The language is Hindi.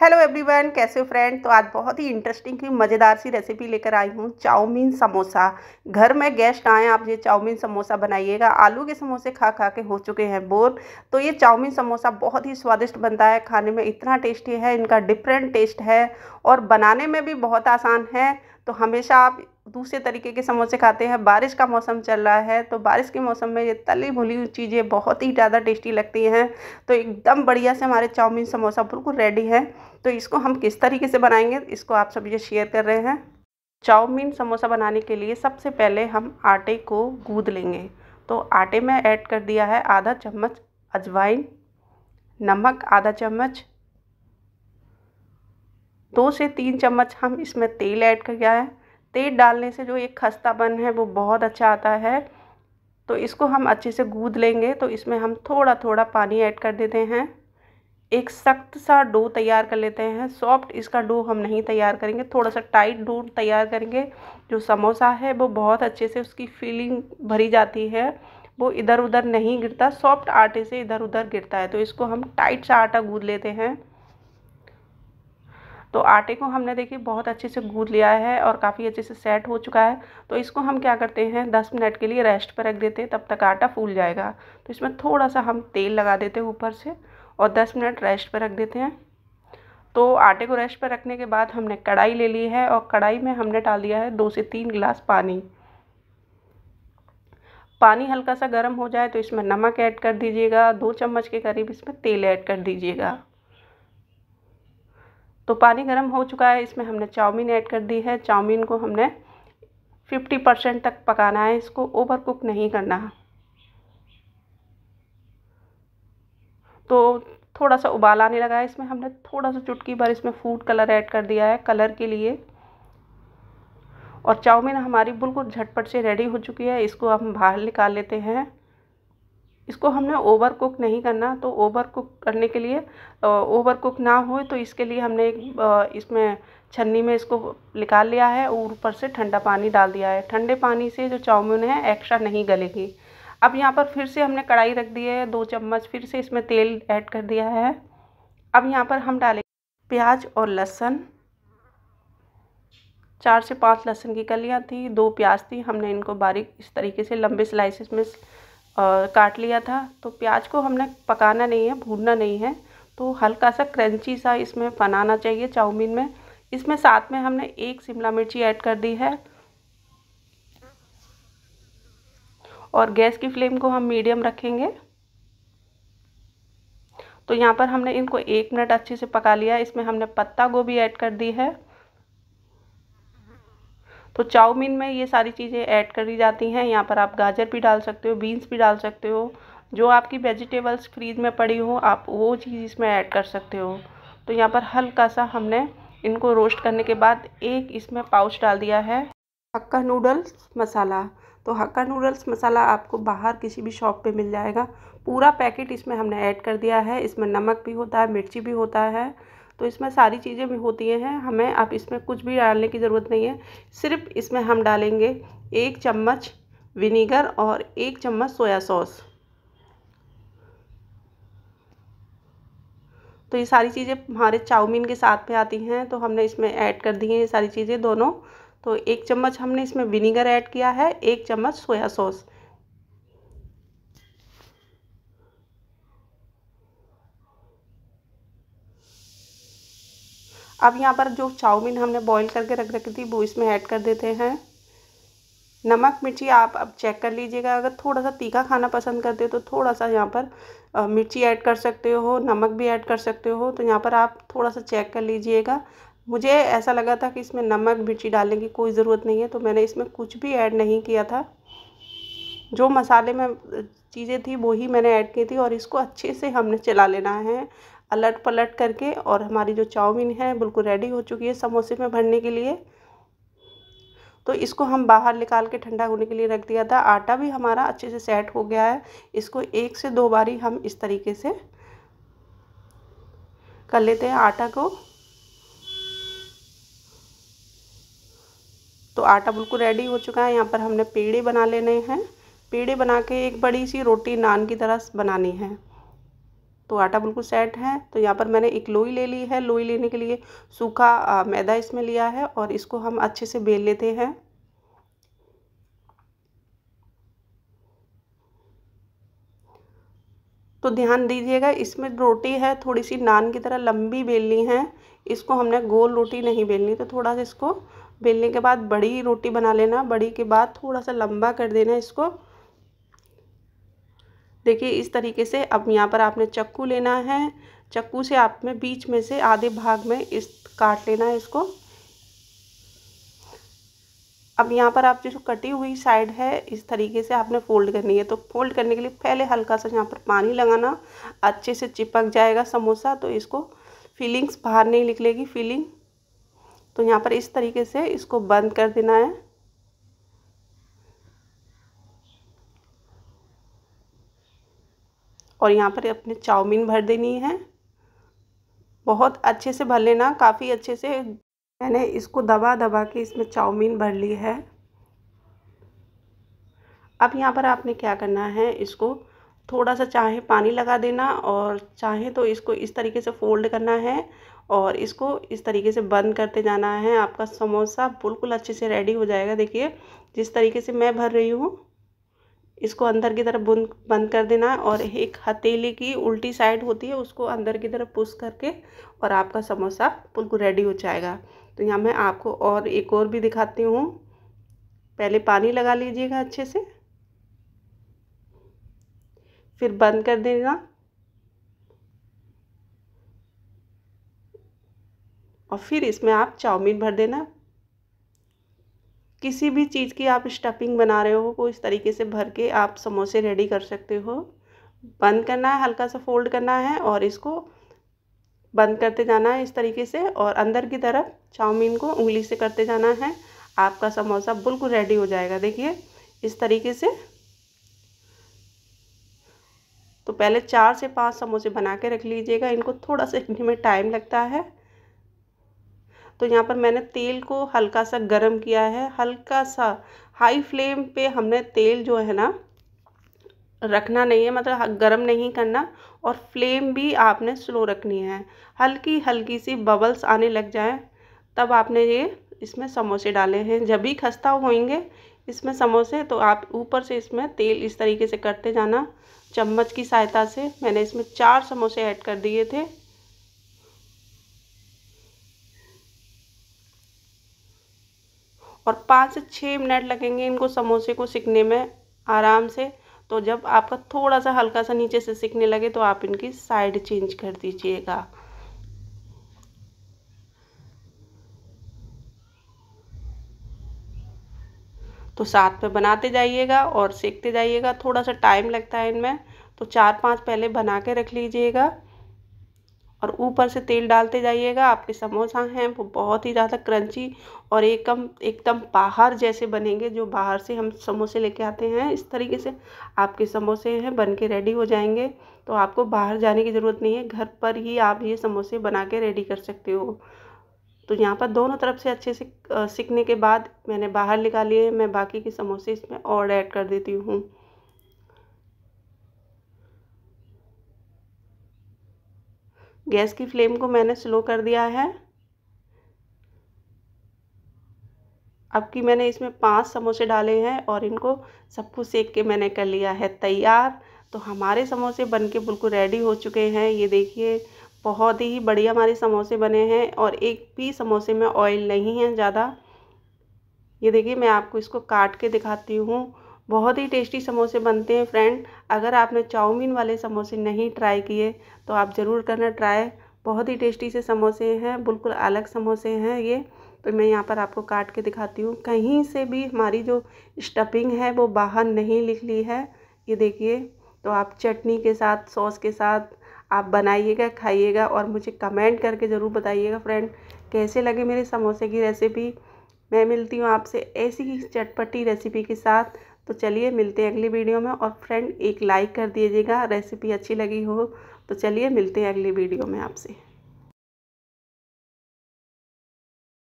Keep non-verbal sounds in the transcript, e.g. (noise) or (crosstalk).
हेलो एवरीवन कैसे हो फ्रेंड तो आज बहुत ही इंटरेस्टिंग की मज़ेदार सी रेसिपी लेकर आई हूँ, चाउमीन समोसा। घर में गेस्ट आए आप ये चाउमीन समोसा बनाइएगा। आलू के समोसे खा खा के हो चुके हैं बोर। तो ये चाउमीन समोसा बहुत ही स्वादिष्ट बनता है, खाने में इतना टेस्टी है, इनका डिफरेंट टेस्ट है और बनाने में भी बहुत आसान है। तो हमेशा आप दूसरे तरीके के समोसे खाते हैं। बारिश का मौसम चल रहा है तो बारिश के मौसम में ये तली भुली चीज़ें बहुत ही ज़्यादा टेस्टी लगती हैं। तो एकदम बढ़िया से हमारे चाउमीन समोसा बिल्कुल रेडी है। तो इसको हम किस तरीके से बनाएँगे, इसको आप सब ये शेयर कर रहे हैं। चाउमीन समोसा बनाने के लिए सबसे पहले हम आटे को गूँद लेंगे। तो आटे में ऐड कर दिया है आधा चम्मच अजवाइन, नमक आधा चम्मच, दो से तीन चम्मच हम इसमें तेल ऐड कर गया है। तेल डालने से जो एक खस्तापन है वो बहुत अच्छा आता है। तो इसको हम अच्छे से गूँद लेंगे तो इसमें हम थोड़ा थोड़ा पानी ऐड कर देते हैं। एक सख्त सा डो तैयार कर लेते हैं। सॉफ्ट इसका डो हम नहीं तैयार करेंगे थोड़ा सा टाइट डो तैयार करेंगे। जो समोसा है वो बहुत अच्छे से उसकी फीलिंग भरी जाती है। वो इधर उधर नहीं गिरता, सॉफ्ट आटे से इधर उधर गिरता है। तो इसको हम टाइट सा आटा गूँद लेते हैं। तो आटे को हमने देखिए बहुत अच्छे से गूँद लिया है और काफ़ी अच्छे से सेट हो चुका है। तो इसको हम क्या करते हैं, दस मिनट के लिए रेस्ट पर रख देते हैं, तब तक आटा फूल जाएगा। तो इसमें थोड़ा सा हम तेल लगा देते हैं ऊपर से और दस मिनट रेस्ट पर रख देते हैं। तो आटे को रेस्ट पर रखने के बाद हमने कढ़ाई ले ली है और कढ़ाई में हमने डाल दिया है दो से तीन गिलास पानी। पानी हल्का सा गर्म हो जाए तो इसमें नमक ऐड कर दीजिएगा, दो चम्मच के करीब इसमें तेल ऐड कर दीजिएगा। तो पानी गर्म हो चुका है, इसमें हमने चाउमीन ऐड कर दी है। चाउमीन को हमने फिफ्टी परसेंट तक पकाना है, इसको ओवर कुक नहीं करना। है तो थोड़ा सा उबाल आने लगा है, इसमें हमने थोड़ा सा चुटकी भर इसमें फ़ूड कलर ऐड कर दिया है कलर के लिए। और चाउमीन हमारी बिल्कुल झटपट से रेडी हो चुकी है, इसको हम बाहर निकाल लेते हैं। इसको हमने ओवर कुक नहीं करना तो ओवर कुक करने के लिए ओवर कुक ना हो तो इसके लिए हमने एक इसमें छन्नी में इसको निकाल लिया है और ऊपर से ठंडा पानी डाल दिया है। ठंडे पानी से जो चाउमीन है, एक्स्ट्रा नहीं गलेगी। अब यहाँ पर फिर से हमने कढ़ाई रख दी है, दो चम्मच फिर से इसमें तेल ऐड कर दिया है। अब यहाँ पर हम डालेंगे प्याज और लहसुन। चार से पाँच लहसुन की कलियाँ थी, दो प्याज थी, हमने इनको बारीक इस तरीके से लंबे स्लाइसिस में काट लिया था। तो प्याज को हमने पकाना नहीं है, भूनना नहीं है। तो हल्का सा क्रंची सा इसमें बनाना चाहिए चाउमीन में। इसमें साथ में हमने एक शिमला मिर्ची ऐड कर दी है। और गैस की फ्लेम को हम मीडियम रखेंगे। तो यहाँ पर हमने इनको एक मिनट अच्छे से पका लिया। इसमें हमने पत्ता गोभी ऐड कर दी है। तो चाउमीन में ये सारी चीज़ें ऐड करी जाती हैं। यहाँ पर आप गाजर भी डाल सकते हो, बीन्स भी डाल सकते हो, जो आपकी वेजिटेबल्स फ्रीज में पड़ी हो, आप वो चीज़ इसमें ऐड कर सकते हो। तो यहाँ पर हल्का सा हमने इनको रोस्ट करने के बाद एक इसमें पाउच डाल दिया है। Hakka noodles masala. तो हक्का नूडल्स मसाला आपको बाहर किसी भी शॉप पे मिल जाएगा। पूरा पैकेट इसमें हमने ऐड कर दिया है। इसमें नमक भी होता है, मिर्ची भी होता है। तो इसमें सारी चीज़ें भी होती हैं हमें अब इसमें कुछ भी डालने की ज़रूरत नहीं है। सिर्फ़ इसमें हम डालेंगे एक चम्मच विनीगर और एक चम्मच सोया सॉस। तो ये सारी चीज़ें हमारे चाउमीन के साथ में आती हैं तो हमने इसमें ऐड कर दी हैं ये सारी चीज़ें दोनों। तो एक चम्मच हमने इसमें विनीगर ऐड किया है, एक चम्मच सोया सॉस। अब यहाँ पर जो चाउमीन हमने बॉईल करके रख रखी थी, वो इसमें ऐड कर देते हैं। नमक, मिर्ची आप अब चेक कर लीजिएगा। अगर थोड़ा सा तीखा खाना पसंद करते हो तो थोड़ा सा यहाँ पर मिर्ची ऐड कर सकते हो, नमक भी ऐड कर सकते हो। तो यहाँ पर आप थोड़ा सा चेक कर लीजिएगा। मुझे ऐसा लगा था कि इसमें नमक, मिर्ची डालने की कोई ज़रूरत नहीं है तो मैंने इसमें कुछ भी ऐड नहीं किया था। जो मसाले में चीज़ें थी, वो ही मैंने ऐड की थी और इसको अच्छे से हमने चला लेना है। अलट पलट करके और हमारी जो चाउमीन है, बिल्कुल रेडी हो चुकी है समोसे में भरने के लिए। तो इसको हम बाहर निकाल के ठंडा होने के लिए रख दिया था। आटा भी हमारा अच्छे से सेट हो गया है। इसको एक से दो बारी हम इस तरीके से कर लेते हैं आटा को। तो आटा बिल्कुल रेडी हो चुका है। यहाँ पर हमने पेड़े बना लेने हैं। पेड़े बना के एक बड़ी सी रोटी नान की तरह बनानी है। तो आटा बिल्कुल सेट है। तो यहाँ पर मैंने एक लोई ले ली है। लोई लेने के लिए सूखा मैदा इसमें लिया है और इसको हम अच्छे से बेल लेते हैं। तो ध्यान दीजिएगा, इसमें रोटी है थोड़ी सी नान की तरह लंबी बेलनी है। इसको हमने गोल रोटी नहीं बेलनी तो थोड़ा सा इसको बेलने के बाद बड़ी रोटी बना लेना। बड़ी के बाद थोड़ा सा लंबा कर देना इसको। देखिए, इस तरीके से अब यहाँ पर आपने चक्कू लेना है। चक्कू से आप में बीच में से आधे भाग में इस, काट लेना है इसको। अब यहाँ पर आप जो कटी हुई साइड है, इस तरीके से आपने फ़ोल्ड करनी है। तो फोल्ड करने के लिए पहले हल्का सा यहाँ पर पानी लगाना, अच्छे से चिपक जाएगा समोसा तो इसको फीलिंग्स बाहर नहीं निकलेगी फीलिंग। तो यहाँ पर इस तरीके से इसको बंद कर देना है। और यहाँ पर अपने चाउमीन भर देनी है। बहुत अच्छे से भर लेना काफ़ी अच्छे से मैंने इसको दबा दबा के इसमें चाउमीन भर ली है। अब यहाँ पर आपने क्या करना है, इसको थोड़ा सा चाहे पानी लगा देना और चाहे तो इसको इस तरीके से फ़ोल्ड करना है और इसको इस तरीके से बंद करते जाना है। आपका समोसा बिल्कुल अच्छे से रेडी हो जाएगा। देखिए, जिस तरीके से मैं भर रही हूँ इसको अंदर की तरफ़ बुंद, बंद कर देना है और एक हथेली की उल्टी साइड होती है, उसको अंदर की तरफ़ पुश करके और आपका समोसा बिल्कुल रेडी हो जाएगा। तो यहाँ मैं आपको और एक और भी दिखाती हूँ। पहले पानी लगा लीजिएगा अच्छे से। फिर बंद कर देना। और फिर इसमें आप चाउमीन भर देना। किसी भी चीज़ की आप स्टफिंग बना रहे हो, वो इस तरीके से भर के आप समोसे रेडी कर सकते हो। बंद करना है, हल्का सा फोल्ड करना है और इसको बंद करते जाना है इस तरीके से और अंदर की तरफ़ चाउमीन को उंगली से करते जाना है। आपका समोसा बिल्कुल रेडी हो जाएगा, देखिए, इस तरीके से। तो पहले चार से पाँच समोसे बना के रख लीजिएगा, इनको थोड़ा सा (laughs) में टाइम लगता है। तो यहाँ पर मैंने तेल को हल्का सा गर्म किया है। हल्का सा हाई फ्लेम पे हमने तेल जो है ना, रखना नहीं है मतलब गर्म नहीं करना और फ्लेम भी आपने स्लो रखनी है। हल्की हल्की सी बबल्स आने लग जाए, तब आपने ये इसमें समोसे डाले हैं। जब भी खस्ता होंगे इसमें समोसे तो आप ऊपर से इसमें तेल इस तरीके से करते जाना। चम्मच की सहायता से मैंने इसमें चार समोसे ऐड कर दिए थे। और पाँच से छः मिनट लगेंगे इनको समोसे को सिकने में आराम से। तो जब आपका थोड़ा सा हल्का सा नीचे से सिकने लगे तो आप इनकी साइड चेंज कर दीजिएगा। तो साथ में बनाते जाइएगा और सेकते जाइएगा। थोड़ा सा टाइम लगता है इनमें। तो चार पाँच पहले बना के रख लीजिएगा। और ऊपर से तेल डालते जाइएगा। आपके समोसा हैं, वो बहुत ही ज़्यादा क्रंची और एकदम एकदम बाहर जैसे बनेंगे, जो बाहर से हम समोसे लेके आते हैं। इस तरीके से आपके समोसे हैं बन के रेडी हो जाएँगे। तो आपको बाहर जाने की ज़रूरत नहीं है, घर पर ही आप ये समोसे बना के रेडी कर सकते हो। तो यहाँ पर दोनों तरफ़ से अच्छे से सीखने के बाद मैंने बाहर निकाल लिए, मैं बाकी के समोसे इसमें और ऐड कर देती हूँ। गैस की फ्लेम को मैंने स्लो कर दिया है। अब की मैंने इसमें पाँच समोसे डाले हैं और इनको सब कुछ सेक के मैंने कर लिया है तैयार। तो हमारे समोसे बन के बिल्कुल रेडी हो चुके हैं। ये देखिए, बहुत ही बढ़िया हमारे समोसे बने हैं और एक भी समोसे में ऑयल नहीं है ज़्यादा। ये देखिए, मैं आपको इसको काट के दिखाती हूँ। बहुत ही टेस्टी समोसे बनते हैं फ्रेंड अगर आपने चाउमीन वाले समोसे नहीं ट्राई किए तो आप ज़रूर करना ट्राई बहुत ही टेस्टी से समोसे हैं, बिल्कुल अलग समोसे हैं ये. तो मैं यहाँ पर आपको काट के दिखाती हूँ। कहीं से भी हमारी जो स्टफिंग है, वो बाहर नहीं निकली है. ये देखिए तो आप चटनी के साथ सॉस के साथ आप बनाइएगा, खाइएगा और मुझे कमेंट करके ज़रूर बताइएगा फ्रेंड कैसे लगे मेरे समोसे की रेसिपी मैं मिलती हूँ आपसे ऐसी ही चटपटी रेसिपी के साथ. तो चलिए मिलते हैं अगली वीडियो में और फ्रेंड एक लाइक कर दीजिएगा रेसिपी अच्छी लगी हो तो चलिए मिलते हैं अगली वीडियो में आपसे।